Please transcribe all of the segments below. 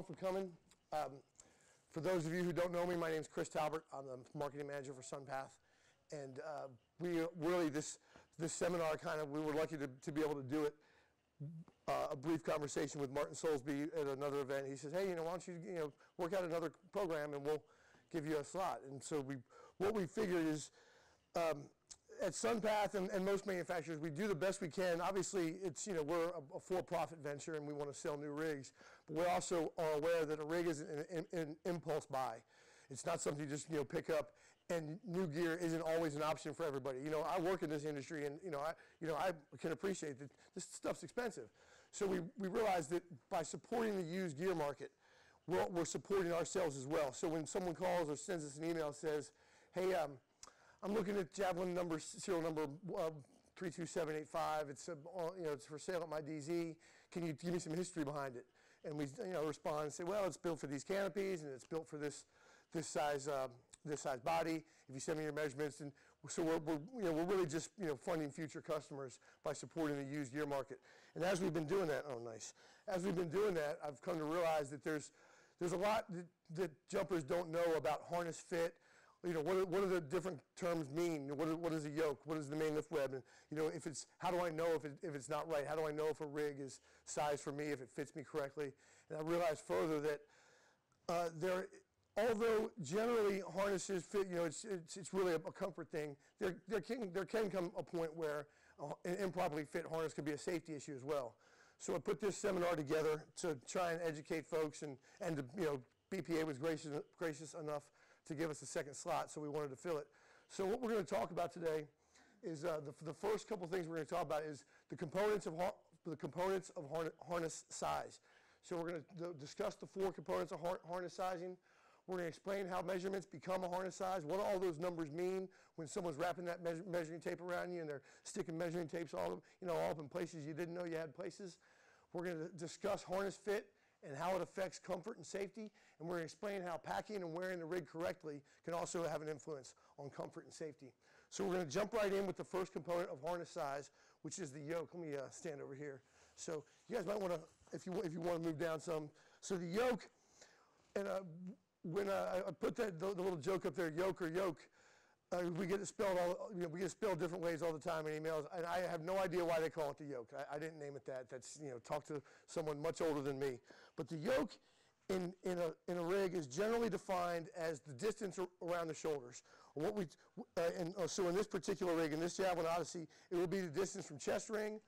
everyone for coming. Um, for those of you who don't know me, my name is Chris Talbert. I'm the marketing manager for SunPath. And uh, we really, this, this seminar kind of, we were lucky to, to be able to do it. Uh, a brief conversation with Martin Soulsby at another event. He says, hey, you know, why don't you, you know, work out another program and we'll give you a slot. And so we, what we figured is, um, at SunPath and, and, most manufacturers, we do the best we can. Obviously, it's you know we're a, a for-profit venture and we want to sell new rigs, but we also are aware that a rig is an, an, an, impulse buy. It's not something you just you know pick up, and new gear isn't always an option for everybody. You know, I work in this industry, and you know, I you know I can appreciate that this stuff's expensive. So we we realized that by supporting the used gear market, we're, we're supporting ourselves as well. So when someone calls or sends us an email says, "Hey," um, I'm looking at Javelin number, serial number uh, 32785. It's, a, uh, you know, it's for sale at my DZ. Can you give me some history behind it? And we you know, respond and say, well, it's built for these canopies and it's built for this, this size uh, this size body. If you send me your measurements, and so we're, we're, you know, we're really just you know, funding future customers by supporting the used gear market. And as we've been doing that, oh nice, as we've been doing that, I've come to realize that there's, there's a lot that, that jumpers don't know about harness fit, you know, what what do the different terms mean? What what is a yoke? What is the main lift web? And, you know, if it's, how do I know if, it, if it's not right? How do I know if a rig is sized for me, if it fits me correctly? And I realized further that uh, there, although generally harnesses fit, you know, it's, it's, it's really a, comfort thing, there, there, can, there can come a point where an improperly fit harness could be a safety issue as well. So I put this seminar together to try and educate folks and, and to, you know, BPA was gracious, gracious enough to give us a second slot, so we wanted to fill it. So what we're going to talk about today is uh, the, the first couple things we're going to talk about is the components of the components of harness size. So we're going to discuss the four components of har harness sizing. We're going to explain how measurements become a harness size, what all those numbers mean when someone's wrapping that measuring tape around you and they're sticking measuring tapes all, you know, all up in places you didn't know you had places. We're going to discuss harness fit and how it affects comfort and safety. And we're going to explain how packing and wearing the rig correctly can also have an influence on comfort and safety. So we're going to jump right in with the first component of harness size, which is the yoke. Let me uh, stand over here. So you guys might want to, if you, if you want to move down some. So the yoke, and uh, when uh, I put that, the, the, little joke up there, yoke or yoke, uh, we get it spelled all, you know, we get it spelled different ways all the time in emails, and I have no idea why they call it the yoke. I, I, didn't name it that. That's you know, talk to someone much older than me. But the yoke in, in a in a rig is generally defined as the distance around the shoulders. What we uh, and uh, so in this particular rig, in this Javelin Odyssey, it will be the distance from chest ring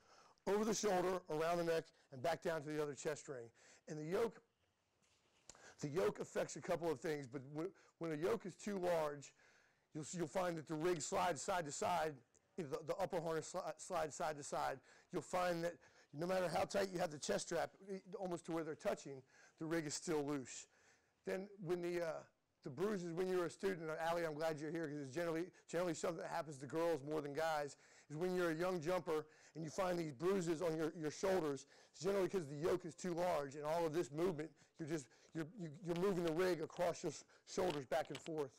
over the shoulder, around the neck, and back down to the other chest ring. And the yoke. The yoke affects a couple of things, but when, when a yoke is too large, you'll, you'll find that the rig slides side to side, the, the upper harness slides side to side. You'll find that no matter how tight you have the chest strap, almost to where they're touching, the rig is still loose. Then when the, uh, the bruises when you're a student, and Allie, I'm glad you're here because it's generally, generally something that happens to girls more than guys, is when you're a young jumper and you find these bruises on your, your shoulders, it's generally because the yoke is too large and all of this movement, you're just, you're, you, are you are moving the rig across your shoulders back and forth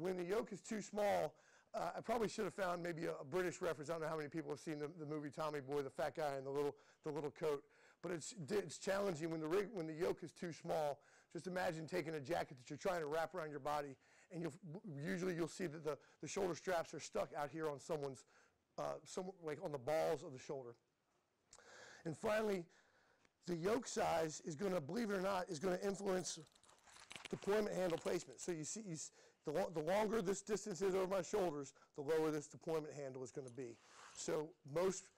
when the yoke is too small, uh, I probably should have found maybe a, a, British reference. I don't know how many people have seen the, the, movie Tommy Boy, the fat guy in the little, the little coat. But it's, it's challenging when the, rig, when the yoke is too small. Just imagine taking a jacket that you're trying to wrap around your body, and you'll, usually you'll see that the, the shoulder straps are stuck out here on someone's, uh, some, like on the balls of the shoulder. And finally, the yoke size is going to, believe it or not, is going to influence deployment handle placement. So you see, you, the, lo the longer this distance is over my shoulders, the lower this deployment handle is going to be. So most,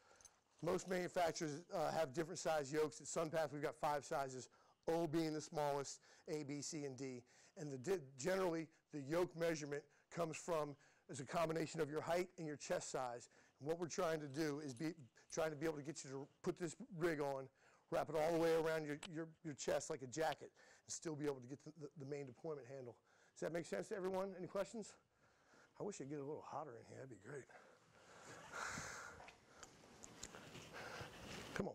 most manufacturers uh, have different size yokes. At SunPath, we've got five sizes, O being the smallest, A, B, C, and D. And the, generally, the yoke measurement comes from as a combination of your height and your chest size. And what we're trying to do is be trying to be able to get you to put this rig on wrap it all the way around your, your, your chest like a jacket, and still be able to get the, the main deployment handle. Does that make sense to everyone? Any questions? I wish it'd get a little hotter in here. That'd be great. Come on.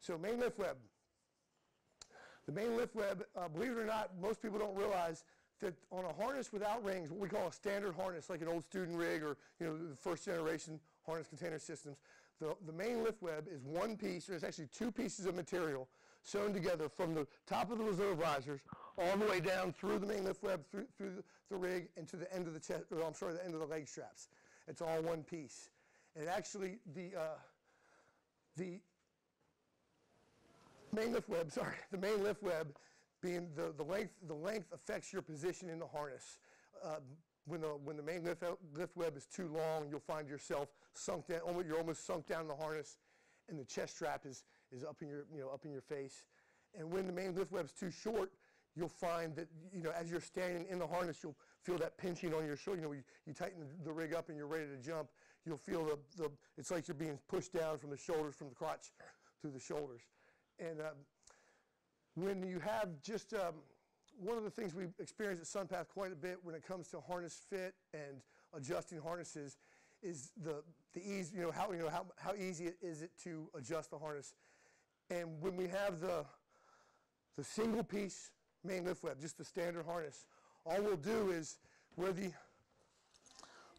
So main lift web. The main lift web, uh, believe it or not, most people don't realize that on a harness without rings, what we call a standard harness, like an old student rig or you know the first generation harness container systems, the, the main lift web is one piece. There's actually two pieces of material sewn together from the top of the reserve risers all the way down through the main lift web, through, through the, rig, and to the end of the chest, or I'm sorry, the end of the leg straps. It's all one piece. And actually, the, uh, the main lift web, sorry, the main lift web being the, the length, the length affects your position in the harness. Uh, when the, when the main lift, lift web is too long, you'll find yourself sunk down, you're almost sunk down in the harness and the chest strap is, is up in your, you know, up in your face. And when the main lift web's too short, you'll find that, you know, as you're standing in the harness, you'll feel that pinching on your shoulder. You know, you, you tighten the rig up and you're ready to jump. You'll feel the, the, it's like you're being pushed down from the shoulders, from the crotch through the shoulders. And um, when you have just, um, one of the things we experience at SunPath quite a bit when it comes to harness fit and adjusting harnesses is the, the ease, you know, how, you know, how, how easy is it to adjust the harness. And when we have the, the single piece main lift web, just the standard harness, all we'll do is where the,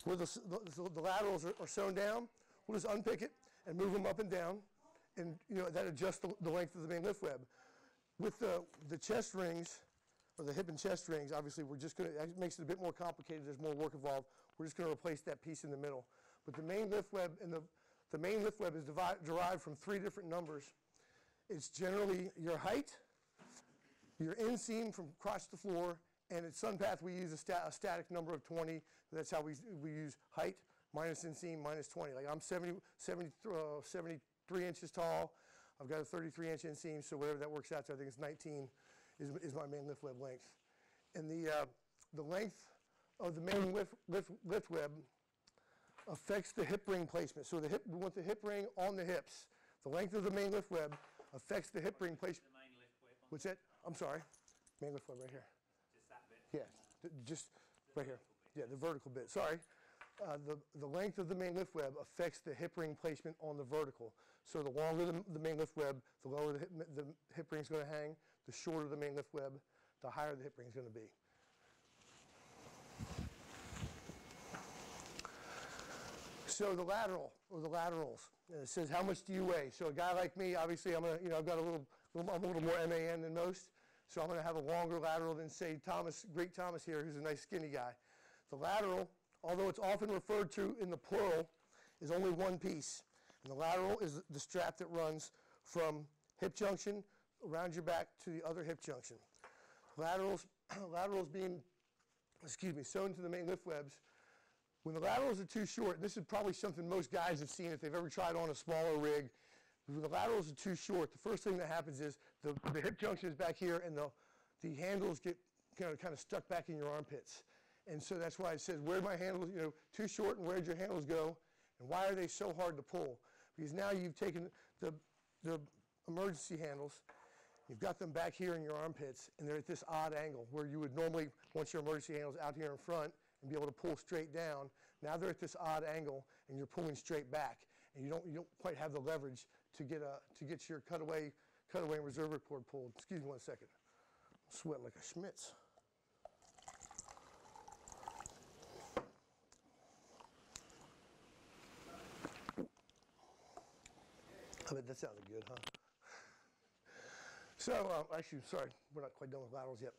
where the, the, the laterals are, are sewn down, we'll just unpick it and move them up and down, and you know, that adjusts the, the length of the main lift web. With the, the chest rings, or the hip and chest rings, obviously we're just going to, it makes it a bit more complicated, there's more work involved. We're just going to replace that piece in the middle. But the main lift web and the, the main lift web is derived from three different numbers. It's generally your height, your inseam from crotch to floor, and at SunPath we use a, a static number of 20. That's how we, we use height minus inseam minus 20. Like I'm 70, 70, uh, 73 inches tall. I've got a 33 inch inseam, so whatever that works out to, I think it's 19 is, is my main lift web length. And the, uh, the length of the main lift, lift, lift web affects the hip ring placement. So the hip, we want the hip ring on the hips. The length of the main lift web affects the hip ring placement. The main lift web on What's that? I'm sorry. Main lift web right here. just that bit. Yeah, just right here. Yeah, the vertical bit. Sorry. Uh, the, the length of the main lift web affects the hip ring placement on the vertical. So the longer the, the main lift web, the lower the hip, the hip ring's going to hang. The shorter the main lift web, the higher the hip ring's going to be. So the lateral or the laterals, it says how much do you weigh? So a guy like me, obviously, I'm gonna, you know, I've got a little, little I'm a little more MAN than most, so I'm gonna have a longer lateral than say Thomas, great Thomas here, who's a nice skinny guy. The lateral, although it's often referred to in the plural, is only one piece, and the lateral is the strap that runs from hip junction around your back to the other hip junction. Laterals, laterals being, excuse me, sewn to the main lift webs when the laterals are too short, this is probably something most guys have seen if they've ever tried on a smaller rig. When the laterals are too short, the first thing that happens is the, the hip junction is back here and the, the handles get kind of, kind of stuck back in your armpits. And so that's why it says, where my handles, you know, too short and where'd your handles go? And why are they so hard to pull? Because now you've taken the, the emergency handles, you've got them back here in your armpits, and they're at this odd angle where you would normally want your emergency handles out here in front and be able to pull straight down. Now they're at this odd angle and you're pulling straight back and you don't, you don't quite have the leverage to get, a, to get your cutaway, cutaway and reserve cord pulled. Excuse me one second. I'm sweating like a schmitz. I bet that sounded good, huh? So, uh, actually, sorry, we're not quite done with laterals yet.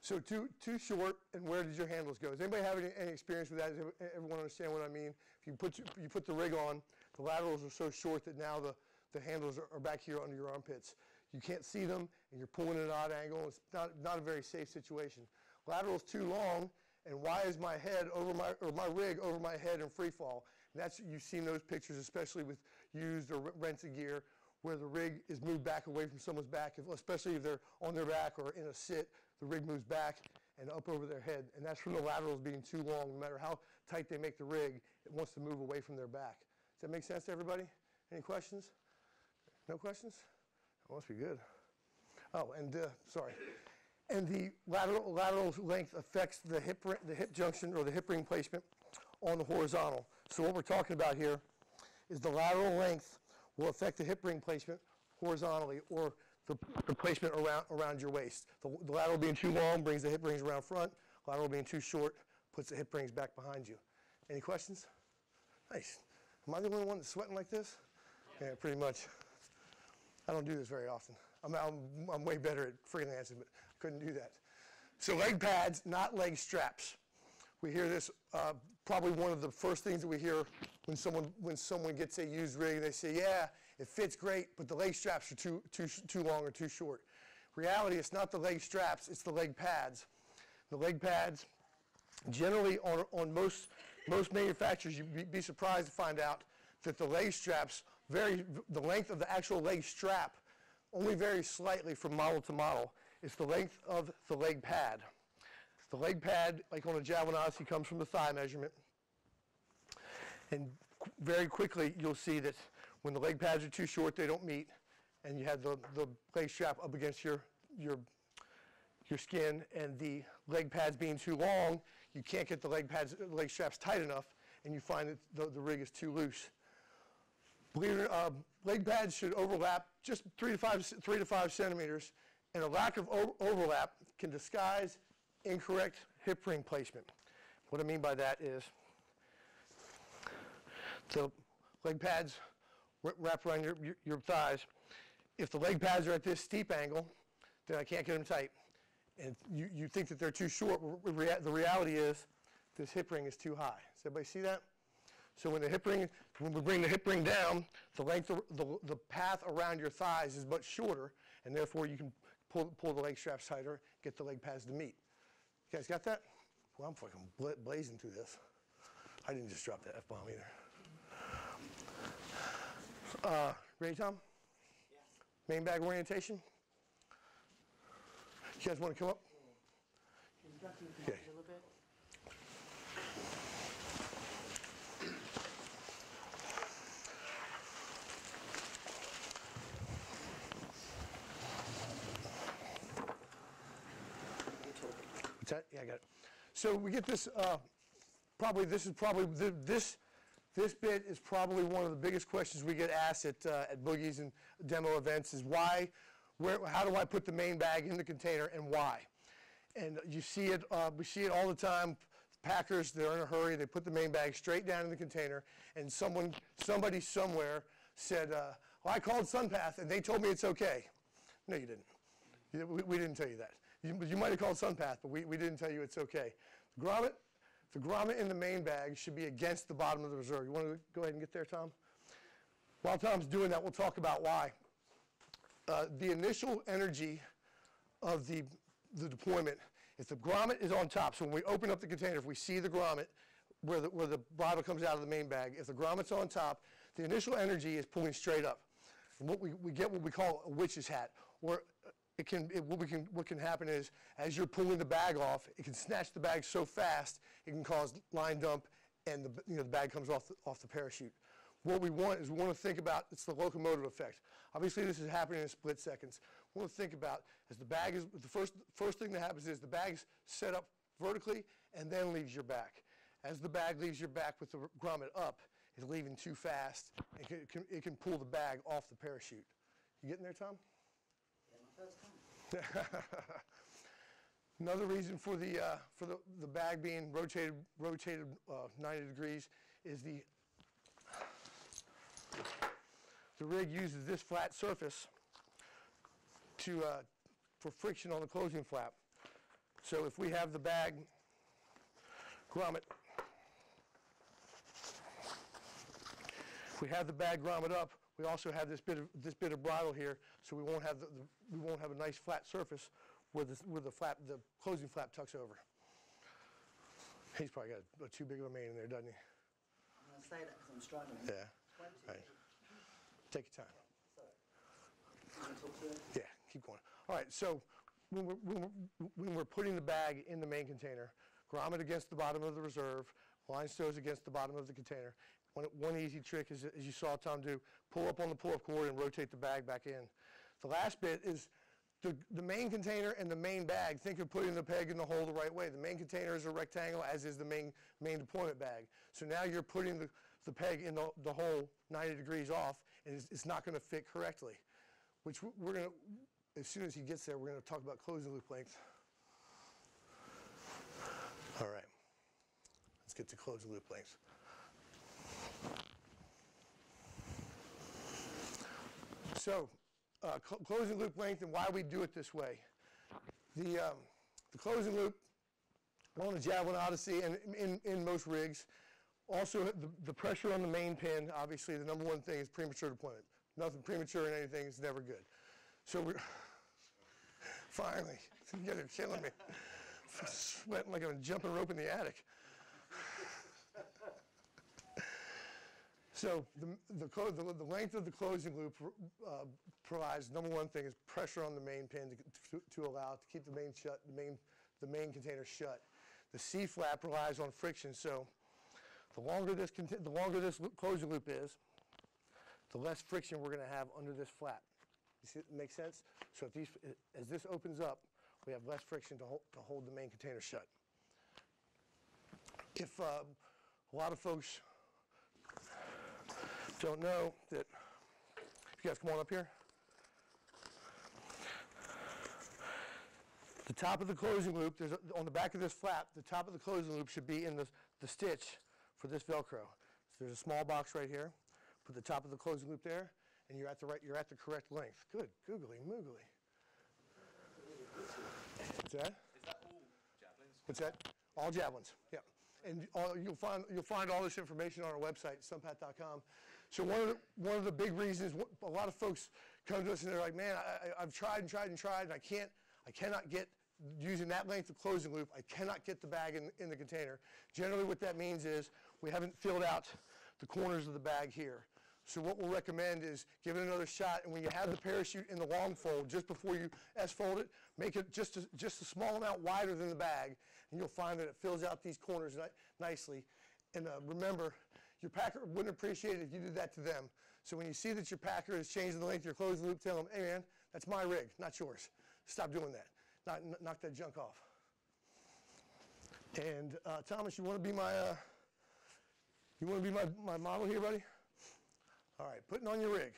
So too, too short, and where did your handles go? Does anybody have any, any experience with that? Does everyone understand what I mean? If you put, you put the rig on, the laterals are so short that now the, the handles are, are back here under your armpits. You can't see them, and you're pulling at an odd angle. It's not, not a very safe situation. Lateral's too long, and why is my head over my, or my rig over my head in free fall? And that's, you've seen those pictures, especially with used or rented gear, where the rig is moved back away from someone's back, especially if they're on their back or in a sit, the rig moves back and up over their head. And that's from the laterals being too long. No matter how tight they make the rig, it wants to move away from their back. Does that make sense to everybody? Any questions? No questions? That must be good. Oh, and uh, sorry. And the lateral, lateral length affects the hip, the hip junction or the hip ring placement on the horizontal. So what we're talking about here is the lateral length will affect the hip ring placement horizontally or the, the placement around, around your waist. The, the lateral being too long brings the hip rings around front, lateral being too short puts the hip rings back behind you. Any questions? Nice. Am I the only one that's sweating like this? Yeah, pretty much. I don't do this very often. I'm, I'm, I'm way better at freelancing, but couldn't do that. So leg pads, not leg straps. We hear this, uh, probably one of the first things that we hear when someone, when someone gets a used rig, they say, yeah, it fits great, but the leg straps are too, too, too long or too short. Reality, it's not the leg straps, it's the leg pads. The leg pads, generally on, on most, most manufacturers, you'd be- surprised to find out that the leg straps vary, the length of the actual leg strap only varies slightly from model to model. It's the length of the leg pad. The leg pad, like on a Odyssey, comes from the thigh measurement. And very quickly, you'll see that when the leg pads are too short, they don't meet, and you have the, the leg strap up against your, your, your skin, and the leg pads being too long, you can't get the leg pads, leg straps tight enough, and you find that the, the rig is too loose. Believe um, leg pads should overlap just three to five, three to five centimeters, and a lack of overlap can disguise incorrect hip ring placement. What I mean by that is the leg pads wrap around your, your, your thighs. If the leg pads are at this steep angle, then I can't get them tight. And you, you think that they're too short. The reality is this hip ring is too high. Does everybody see that? So when the hip ring, when we bring the hip ring down, the length, of, the, the path around your thighs is much shorter, and therefore you can pull, pull the leg straps tighter, get the leg pads to meet. You guys got that? Well, I'm fucking bla- blazing through this. I didn't just drop that F-bomb either. Uh, ready, Tom? Main bag orientation? You guys want to come up? Okay. A little bit. What's that? Yeah, I got it. So we get this, uh, probably, this is probably, th- this, this bit is probably one of the biggest questions we get asked at, uh, at boogies and demo events is why, where, how do I put the main bag in the container and why? And you see it, uh, we see it all the time. Packers, they're in a hurry, they put the main bag straight down in the container, and someone, somebody somewhere said, uh, well, I called SunPath and they told me it's okay. No, you didn't. We, we didn't tell you that. You, you might have called SunPath, but we, we didn't tell you it's okay. Grommet, the grommet in the main bag should be against the bottom of the reserve. You want to go ahead and get there, Tom? While Tom's doing that, we'll talk about why. Uh, the initial energy of the, the deployment, if the grommet is on top, so when we open up the container, if we see the grommet where the, where the bottle comes out of the main bag, if the grommet's on top, the initial energy is pulling straight up. And what we, we get what we call a witch's hat, or it can, it, what, we can, what can happen is, as you're pulling the bag off, it can snatch the bag so fast, it can cause line dump, and the, you know, the bag comes off the, off the parachute. What we want is we want to think about, it's the locomotive effect. Obviously, this is happening in split seconds. We want to think about, as the bag is, the first, first thing that happens is the bag's set up vertically and then leaves your back. As the bag leaves your back with the grommet up, it's leaving too fast. It can, it can, it can pull the bag off the parachute. You getting there, Tom? Another reason for the, uh, for the, the bag being rotated, rotated uh, 90 degrees is the, the rig uses this flat surface to, uh, for friction on the closing flap. So if we have the bag grommet, if we have the bag grommet up, we also have this bit of, this bit of bridle here, so we won't have the, the- we won't have a nice flat surface where the, where the flap, the closing flap tucks over. He's probably got a too big of a main in there, doesn't he? I'm to say that because I'm struggling. Yeah. Right. Take your time. You wanna talk to it? Yeah, keep going. All right, so when we're, when we're, when we're putting the bag in the main container, grommet against the bottom of the reserve, line stows against the bottom of the container. One, one easy trick is, as you saw Tom do, pull up on the pull-up cord and rotate the bag back in. The last bit is the, the main container and the main bag, think of putting the peg in the hole the right way. The main container is a rectangle, as is the main, main deployment bag. So now you're putting the, the peg in the, the hole 90 degrees off, and it's, it's not gonna fit correctly which we're going to, as soon as he gets there, we're going to talk about closing loop length. All right, let's get to closing loop length. So, uh, cl- closing loop length and why we do it this way. The, um, the closing loop on the Javelin Odyssey and in, in most rigs, also the, the pressure on the main pin, obviously the number one thing is premature deployment. Nothing premature in anything is never good. So we're, finally, you guys are killing me. Sweating like I'm jumping rope in the attic. So the, the, the, the length of the closing loop uh, provides, number one thing is pressure on the main pin to, to, to allow to keep the main shut, the main, the main container shut. The C flap relies on friction, so the longer this, the longer this loop- closing loop is, the less friction we're gonna have under this flap. You see, it make sense? So if these, as this opens up, we have less friction to hold, to hold the main container shut. If, um, a lot of folks don't know that, you guys come on up here. The top of the closing loop, there's, a- on the back of this flap, the top of the closing loop should be in the, the stitch for this Velcro. So there's a small box right here. Put the top of the closing loop there, and you're at the right, you're at the correct length. Good, googly moogly. What's that? Is that all javelins? What's that? All javelins, yeah. And all, you'll find, you'll find all this information on our website, sunpath.com. So one of the, one of the big reasons, a lot of folks come to us and they're like, man, I, I've tried and tried and tried, and I can't, I cannot get, using that length of closing loop, I cannot get the bag in, in the container. Generally, what that means is, we haven't filled out the corners of the bag here. So what we'll recommend is give it another shot, and when you have the parachute in the long fold, just before you S-fold it, make it just a, just a small amount wider than the bag, and you'll find that it fills out these corners ni- nicely. And uh, remember, your packer wouldn't appreciate it if you did that to them. So when you see that your packer is changing the length of your closing loop, tell them, hey man, that's my rig, not yours. Stop doing that. Knock, knock that junk off. And uh, Thomas, you want to be my, uh, you want to be my, my model here, buddy? All right, putting on your rig.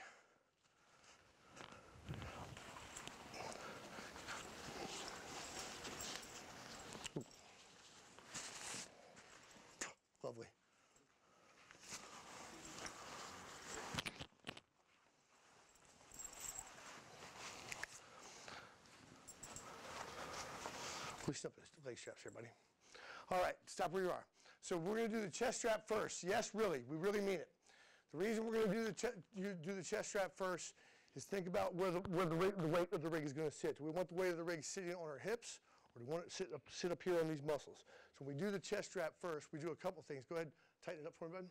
Up the leg straps here, buddy. All right, stop where you are. So we're going to do the chest strap first. Yes, really, we really mean it. The reason we're going to do the you do the chest strap first is think about where the where the weight, the weight of the rig is going to sit. Do we want the weight of the rig sitting on our hips, or do we want it sit up sit up here on these muscles? So when we do the chest strap first, we do a couple things. Go ahead, tighten it up for me, bud.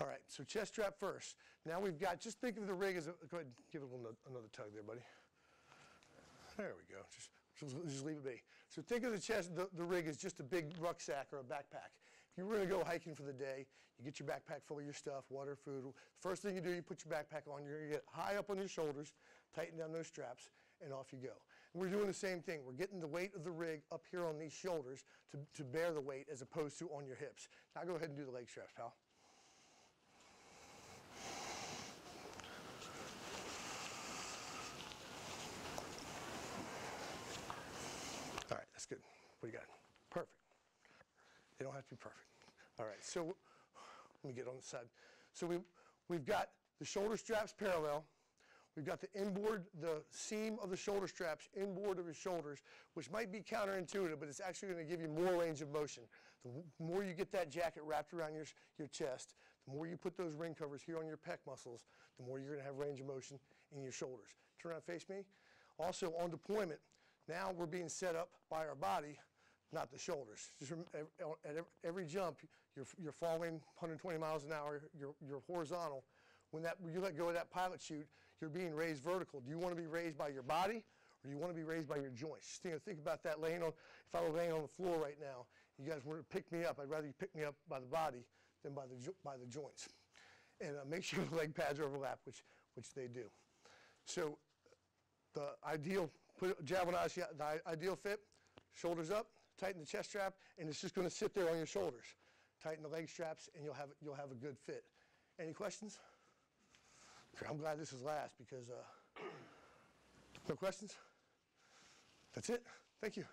All right, so chest strap first. Now we've got, just think of the rig as a, go ahead and give it a little, another tug there, buddy. There we go, just, just, leave it be. So think of the chest, the, the rig as just a big rucksack or a backpack. If you were gonna go hiking for the day, you get your backpack full of your stuff, water, food. First thing you do, you put your backpack on, you're gonna get high up on your shoulders, tighten down those straps, and off you go. And we're doing the same thing. We're getting the weight of the rig up here on these shoulders to, to bear the weight as opposed to on your hips. Now go ahead and do the leg straps, pal. All right, that's good. What do you got? Perfect. They don't have to be perfect. All right, so let me get on the side. So we, we've got the shoulder straps parallel. We've got the inboard, the seam of the shoulder straps inboard of your shoulders, which might be counterintuitive, but it's actually going to give you more range of motion. The more you get that jacket wrapped around your, your chest, the more you put those ring covers here on your pec muscles, the more you're going to have range of motion in your shoulders. Turn around, face me. Also, on deployment, now we're being set up by our body, not the shoulders. Just at every jump, you're, you're falling 120 miles an hour, you're, you're horizontal. When, that, when you let go of that pilot chute, you're being raised vertical. Do you want to be raised by your body or do you want to be raised by your joints? Think, think about that laying on, if I were laying on the floor right now, you guys were to pick me up, I'd rather you pick me up by the body than by the, by the joints. And uh, make sure the leg pads overlap, which, which they do. So the ideal, put yeah, the ideal fit, shoulders up, tighten the chest strap, and it's just going to sit there on your shoulders. Tighten the leg straps, and you'll have you'll have a good fit. Any questions? I'm glad this is last because, uh, no questions? That's it. Thank you.